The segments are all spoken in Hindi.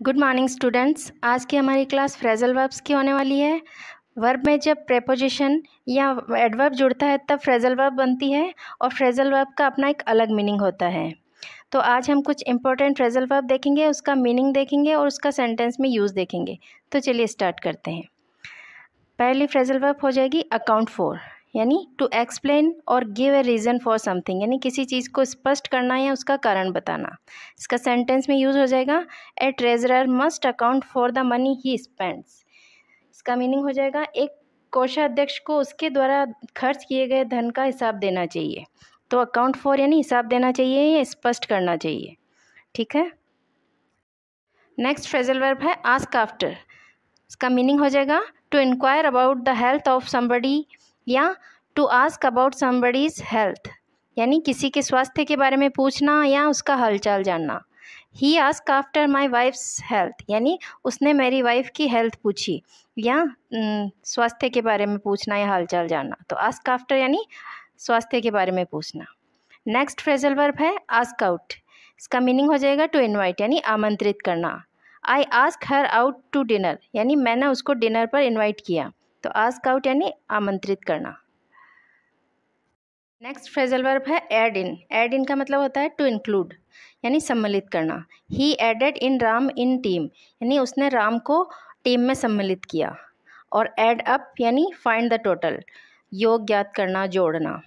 गुड मॉर्निंग स्टूडेंट्स आज की हमारी क्लास फ्रेजल वर्ब्स की होने वाली है। वर्ब में जब प्रेपोजिशन या एडवर्ब जुड़ता है, तब फ्रेजल वर्ब बनती है और फ्रेजल वर्ब का अपना एक अलग मीनिंग होता है। तो आज हम कुछ इंपॉर्टेंट फ्रेजल वर्ब देखेंगे, उसका मीनिंग देखेंगे और उसका सेंटेंस में यूज़ देखेंगे। तो चलिए स्टार्ट करते हैं। पहली फ्रेजल वर्ब हो जाएगी अकाउंट फोर यानी टू एक्सप्लेन और give a reason for something यानी किसी चीज़ को स्पष्ट करना या उसका कारण बताना। इसका सेंटेंस में यूज़ हो जाएगा a treasurer must account for the money he spends इसका मीनिंग हो जाएगा, एक कोषाध्यक्ष को उसके द्वारा खर्च किए गए धन का हिसाब देना चाहिए। तो अकाउंट फॉर यानी हिसाब देना चाहिए या स्पष्ट करना चाहिए। ठीक है? नेक्स्ट फ्रेजल वर्ब है आस्क आफ्टर इसका मीनिंग हो जाएगा to inquire about the health of somebody या to ask about somebody's health यानी किसी के स्वास्थ्य के बारे में पूछना या उसका हालचाल जानना। He ask after my wife's health यानी उसने मेरी वाइफ की हेल्थ पूछी, या स्वास्थ्य के बारे में पूछना या हालचाल जानना। तो आस्क आफ्टर यानी स्वास्थ्य के बारे में पूछना। नेक्स्ट फ्रेजल वर्ब है आस्क आउट इसका मीनिंग हो जाएगा टू इनवाइट यानी आमंत्रित करना। I ask her out to dinner यानी मैंने उसको डिनर पर इनवाइट किया। तो आस्क आउट यानी आमंत्रित करना। नेक्स्ट फ्रेजल वर्ब है एड इन एड इन का मतलब होता है टू इंक्लूड यानी सम्मिलित करना। He added in Ram in team यानी उसने राम को टीम में सम्मिलित किया। और एड अप यानी फाइंड द टोटल योग ज्ञात करना, जोड़ना।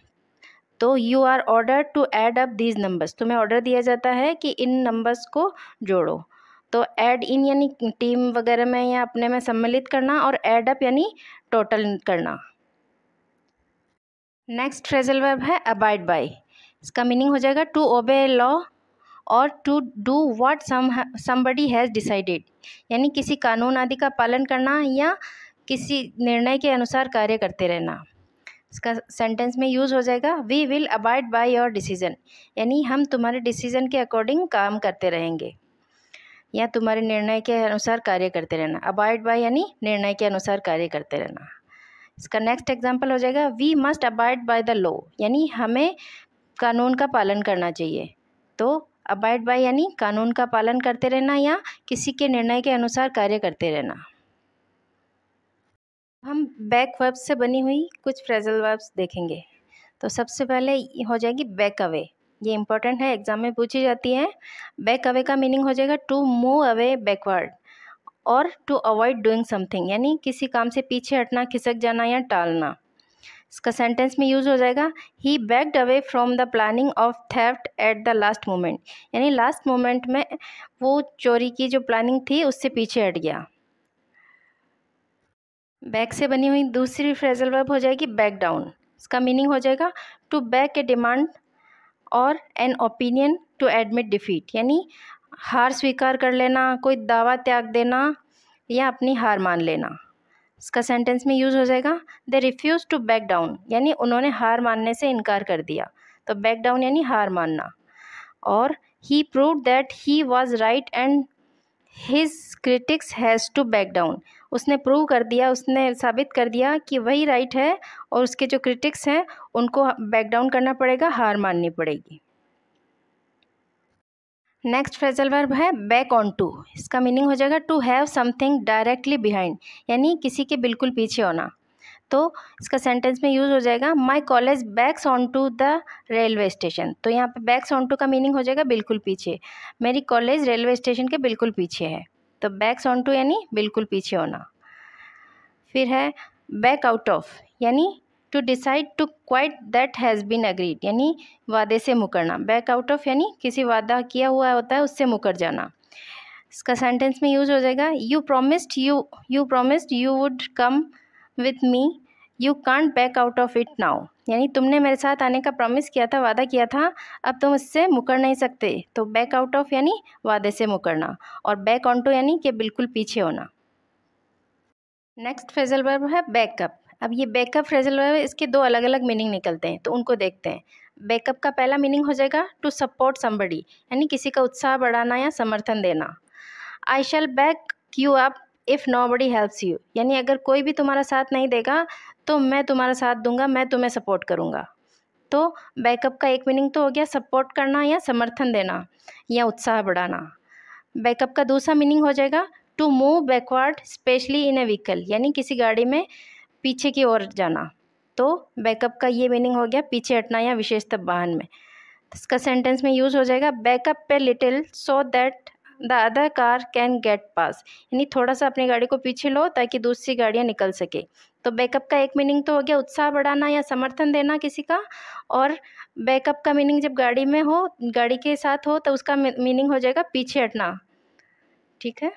तो you are order to add up these numbers तुम्हें ऑर्डर दिया जाता है कि इन नंबर्स को जोड़ो। तो ऐड इन यानी टीम वगैरह में या अपने में सम्मिलित करना और ऐड अप यानी टोटल करना। नेक्स्ट फ्रेजल वर्ब है अबाइड बाय इसका मीनिंग हो जाएगा टू ओबे लॉ और to do what some somebody has decided यानी किसी कानून आदि का पालन करना या किसी निर्णय के अनुसार कार्य करते रहना। इसका सेंटेंस में यूज़ हो जाएगा we will abide by your decision यानी हम तुम्हारे डिसीज़न के अकॉर्डिंग काम करते रहेंगे। या तुम्हारे निर्णय के अनुसार कार्य करते रहना। अबाइड बाय यानी निर्णय के अनुसार कार्य करते रहना। इसका नेक्स्ट एग्ज़ाम्पल हो जाएगा we must abide by the law यानी हमें कानून का पालन करना चाहिए। तो अबाइड बाय यानी कानून का पालन करते रहना या किसी के निर्णय के अनुसार कार्य करते रहना। हम बैक वर्ब्स से बनी हुई कुछ फ्रेजल वर्ब्स देखेंगे। तो सबसे पहले हो जाएगी बैक अवे ये इंपॉर्टेंट है एग्ज़ाम में पूछी जाती है। बैक अवे का मीनिंग हो जाएगा टू मूव अवे बैकवर्ड और टू अवॉइड डूइंग समथिंग यानी किसी काम से पीछे हटना, खिसक जाना या टालना। इसका सेंटेंस में यूज़ हो जाएगा he backed away from the planning of theft at the last moment यानी लास्ट मोमेंट में वो चोरी की जो प्लानिंग थी, उससे पीछे हट गया। बैक से बनी हुई दूसरी फ्रेजल वर्ब हो जाएगी बैक डाउन इसका मीनिंग हो जाएगा टू बैक ए डिमांड और an opinion to admit defeat यानी हार स्वीकार कर लेना, कोई दावा त्याग देना या अपनी हार मान लेना। इसका सेंटेंस में यूज़ हो जाएगा they refuse to back down यानी उन्होंने हार मानने से इनकार कर दिया। तो बैक डाउन यानी हार मानना। और he prove that he was right and his critics has to back down उसने प्रूव कर दिया, उसने साबित कर दिया कि वही राइट है और उसके जो क्रिटिक्स हैं, उनको बैक डाउन करना पड़ेगा, हार माननी पड़ेगी। नेक्स्ट फ्रेजल वर्ब है बैक ऑन टू इसका मीनिंग हो जाएगा to have something directly behind यानी किसी के बिल्कुल पीछे होना। तो इसका सेंटेंस में यूज़ हो जाएगा my college backs on to the railway station तो यहाँ पे बैक्स ऑन टू का मीनिंग हो जाएगा, बिल्कुल पीछे। मेरी कॉलेज रेलवे स्टेशन के बिल्कुल पीछे है। तो बैक्स ऑन टू यानी बिल्कुल पीछे होना। फिर है बैक आउट ऑफ़ यानी to decide to quit that has been agreed यानी वादे से मुकरना। बैक आउट ऑफ़ यानी किसी वादा किया हुआ होता है, उससे मुकर जाना। इसका सेंटेंस में यूज़ हो जाएगा you promised you you promised you would come with me you can't back out of it now यानी तुमने मेरे साथ आने का प्रॉमिस किया था, वादा किया था, अब तुम इससे मुकर नहीं सकते। तो बैक आउट ऑफ़ यानी वादे से मुकरना और बैक ऑन टू यानी कि बिल्कुल पीछे होना। नेक्स्ट फ्रेजल वर्ब है बैकअप अब ये बैकअप फ्रेजल वर्ब इसके दो अलग अलग मीनिंग निकलते हैं तो उनको देखते हैं। बैकअप का पहला मीनिंग हो जाएगा टू सपोर्ट समबडी यानी किसी का उत्साह बढ़ाना या समर्थन देना। I shall back you up if nobody helps you यानी अगर कोई भी तुम्हारा साथ नहीं देगा तो मैं तुम्हारा साथ दूँगा, मैं तुम्हें सपोर्ट करूँगा। तो बैकअप का एक मीनिंग तो हो गया सपोर्ट करना या समर्थन देना या उत्साह बढ़ाना। बैकअप का दूसरा मीनिंग हो जाएगा to move backward specially in a vehicle यानी किसी गाड़ी में पीछे की ओर जाना। तो बैकअप का ये मीनिंग हो गया पीछे हटना या विशेषतः वाहन में। इसका सेंटेंस में यूज़ हो जाएगा बैकअप पे little so that the other car can get pass. यानी थोड़ा सा अपनी गाड़ी को पीछे लो ताकि दूसरी गाड़ियाँ निकल सके। तो बैकअप का एक मीनिंग तो हो गया उत्साह बढ़ाना या समर्थन देना किसी का। और बैकअप का मीनिंग जब गाड़ी में हो, गाड़ी के साथ हो तो उसका मीनिंग हो जाएगा पीछे हटना। ठीक है?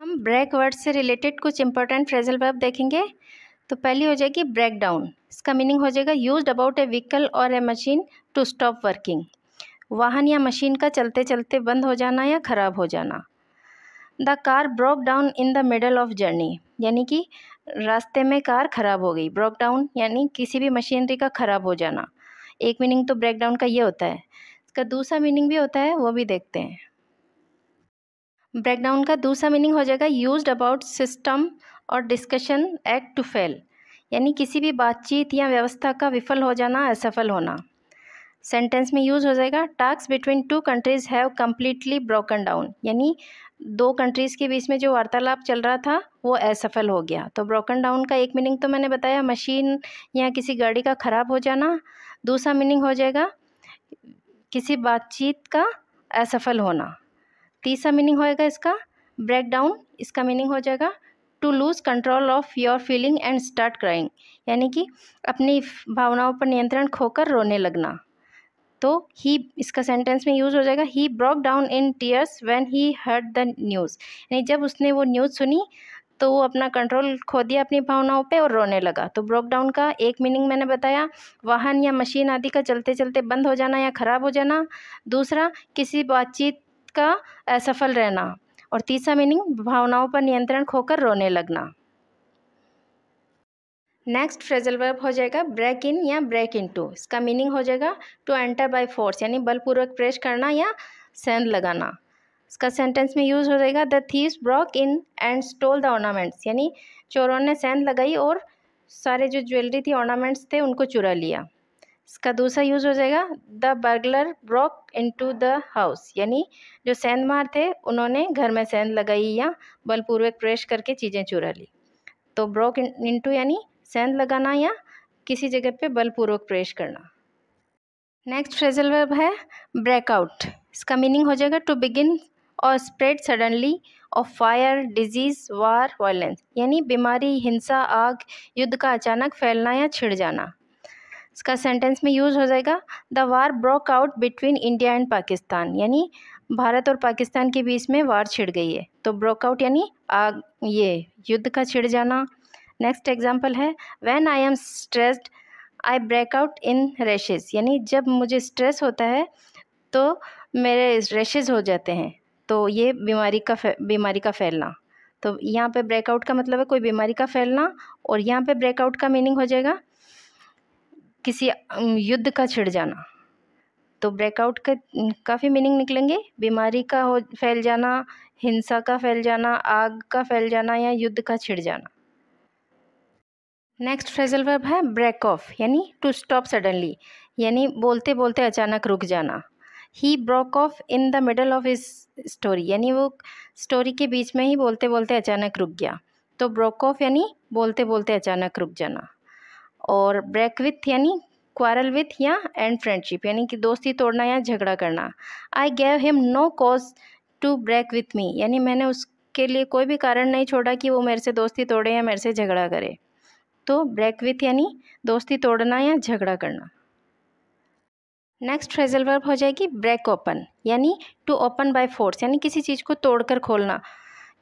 हम ब्रेक वर्ड से रिलेटेड कुछ इंपॉर्टेंट फ्रेजल वर्ब देखेंगे। तो पहली हो जाएगी ब्रेक डाउन इसका मीनिंग हो जाएगा यूज़ अबाउट ए व्हीकल और a machine to stop working. वाहन या मशीन का चलते चलते बंद हो जाना या ख़राब हो जाना। The car broke down in the middle of journey, यानी कि रास्ते में कार ख़राब हो गई। ब्रोक डाउन, यानी किसी भी मशीनरी का ख़राब हो जाना। एक मीनिंग तो ब्रेक डाउन का ये होता है। इसका दूसरा मीनिंग भी होता है, वो भी देखते हैं। ब्रेकडाउन का दूसरा मीनिंग हो जाएगा यूज़ अबाउट सिस्टम और डिस्कशन एक्ट टू फेल, यानी किसी भी बातचीत या व्यवस्था का विफल हो जाना, असफल होना। सेंटेंस में यूज़ हो जाएगा task between two countries have completely broken down यानी दो कंट्रीज़ के बीच में जो वार्तालाप चल रहा था, वो असफल हो गया। तो ब्रोकन डाउन का एक मीनिंग तो मैंने बताया मशीन या किसी गाड़ी का ख़राब हो जाना, दूसरा मीनिंग हो जाएगा, किसी बातचीत का असफल होना। तीसरा मीनिंग होएगा इसका ब्रेक डाउन इसका मीनिंग हो जाएगा to lose control of your feeling and start crying यानी कि अपनी भावनाओं पर नियंत्रण खोकर रोने लगना। तो ही इसका सेंटेंस में यूज़ हो जाएगा he broke down in tears when he heard the news यानी जब उसने वो न्यूज़ सुनी तो वो अपना कंट्रोल खो दिया अपनी भावनाओं पे और रोने लगा। तो ब्रोक डाउन का एक मीनिंग मैंने बताया, वाहन या मशीन आदि का चलते चलते बंद हो जाना या ख़राब हो जाना। दूसरा, किसी बातचीत का असफल रहना। और तीसरा मीनिंग भावनाओं पर नियंत्रण खोकर रोने लगना। नेक्स्ट फ्रेजल वर्ब हो जाएगा ब्रेक इन या ब्रेक इन टू इसका मीनिंग हो जाएगा टू एंटर बाय फोर्स यानी बलपूर्वक प्रेस करना या सेंध लगाना. इसका सेंटेंस में यूज़ हो जाएगा the thieves broke in and stole the ornaments यानी चोरों ने सेंध लगाई और सारे जो ज्वेलरी थी ऑर्नामेंट्स थे, उनको चुरा लिया. इसका दूसरा यूज़ हो जाएगा the burglar broke into the house यानी जो सेंध मार थे, उन्होंने घर में सेंध लगाई या बलपूर्वक प्रेश करके चीज़ें चुरा ली. तो ब्रॉक इनटू यानी सेंध लगाना या किसी जगह पे बलपूर्वक प्रेश करना। नेक्स्ट फ्रेजल वर्ब है ब्रेकआउट इसका मीनिंग हो जाएगा टू बिगिन और spread suddenly of fire disease war violence यानी बीमारी, हिंसा, आग, युद्ध का अचानक फैलना या छिड़ जाना। इसका सेंटेंस में यूज़ हो जाएगा the war broke out between India and Pakistan यानी भारत और पाकिस्तान के बीच में वार छिड़ गई है। तो ब्रोकआउट यानी आग, ये, युद्ध का छिड़ जाना। नेक्स्ट एग्ज़ाम्पल है when I am stressed I break out in rashes यानी जब मुझे स्ट्रेस होता है तो मेरे रेशेज़ हो जाते हैं। तो ये बीमारी का बीमारी का फैलना। तो यहाँ पे ब्रेकआउट का मतलब है कोई बीमारी का फैलना और यहाँ पे ब्रेकआउट का मीनिंग हो जाएगा किसी युद्ध का छिड़ जाना। तो ब्रेकआउट के काफ़ी मीनिंग निकलेंगे। बीमारी का हो, फैल जाना, हिंसा का फैल जाना, आग का फैल जाना या युद्ध का छिड़ जाना। नेक्स्ट फ्रेजल वर्ब है ब्रेक ऑफ़ यानी टू स्टॉप सडनली यानी बोलते बोलते अचानक रुक जाना। He broke off in the middle of his story यानी वो स्टोरी के बीच में ही बोलते बोलते अचानक रुक गया। तो ब्रोक ऑफ़ यानी बोलते बोलते अचानक रुक जाना। और ब्रेक विथ यानी क्वारल विथ या एंड फ्रेंडशिप यानी कि दोस्ती तोड़ना या झगड़ा करना। I gave him no cause to break with me यानी मैंने उसके लिए कोई भी कारण नहीं छोड़ा कि वो मेरे से दोस्ती तोड़े या मेरे से झगड़ा करे। तो ब्रेक विथ यानी दोस्ती तोड़ना या झगड़ा करना। नेक्स्ट फ्रेजल वर्ब हो जाएगी ब्रेक ओपन यानी टू ओपन बाय फोर्स यानी किसी चीज़ को तोड़कर खोलना,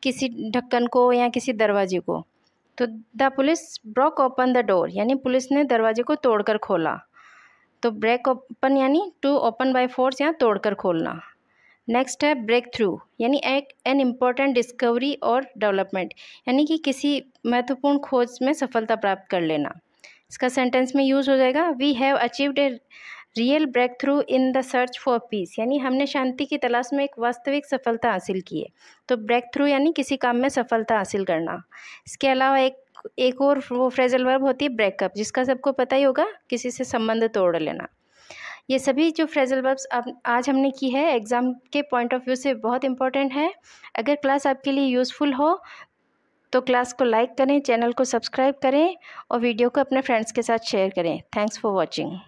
किसी ढक्कन को या किसी दरवाजे को। तो the police broke open the door यानी पुलिस ने दरवाजे को तोड़कर खोला। तो ब्रेक ओपन यानी टू ओपन बाय फोर्स या तोड़कर खोलना। नेक्स्ट है ब्रेक थ्रू यानी एक एन इंपॉर्टेंट डिस्कवरी और डेवलपमेंट यानी कि किसी महत्वपूर्ण खोज में सफलता प्राप्त कर लेना। इसका सेंटेंस में यूज़ हो जाएगा we have achieved a real breakthrough in the search for peace यानी हमने शांति की तलाश में एक वास्तविक सफलता हासिल की है। तो ब्रेक थ्रू यानी किसी काम में सफलता हासिल करना। इसके अलावा एक एक और वो फ्रेजल वर्ब होती है ब्रेकअप जिसका सबको पता ही होगा, किसी से संबंध तोड़ लेना। ये सभी जो फ्रेजल वर्ब्स आज हमने की है एग्ज़ाम के पॉइंट ऑफ़ व्यू से बहुत इंपॉर्टेंट है। अगर क्लास आपके लिए यूज़फुल हो तो क्लास को लाइक करें चैनल को सब्सक्राइब करें और वीडियो को अपने फ्रेंड्स के साथ शेयर करें। Thanks for watching